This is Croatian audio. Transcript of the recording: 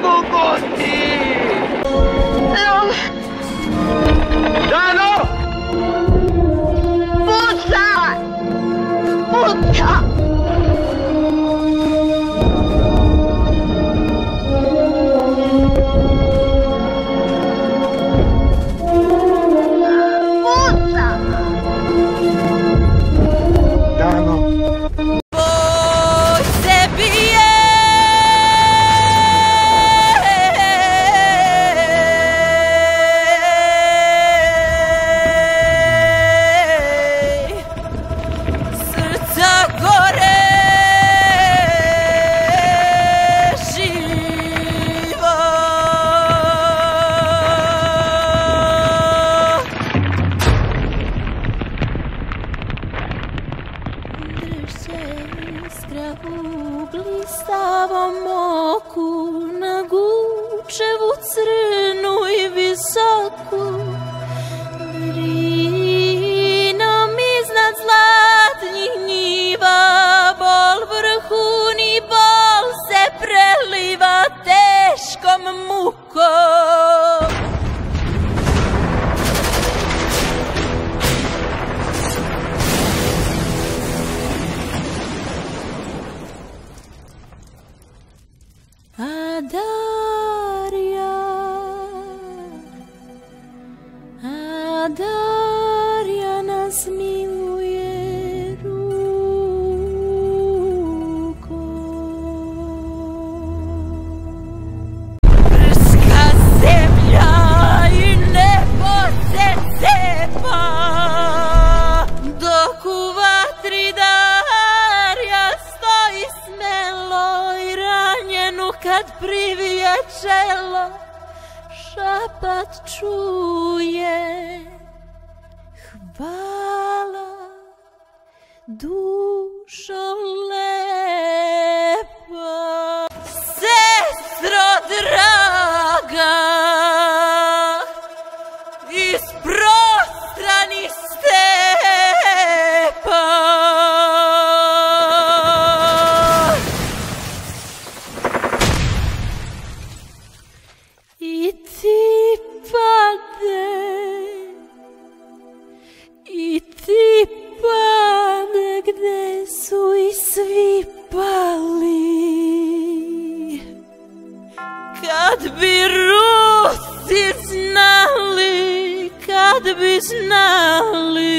心地いい。sestra u blistavom oku na gučevu crnu i vremenu kad privije čelo šapat čuje. Hvala dušo Kad bi Rusi znali, kad bi znali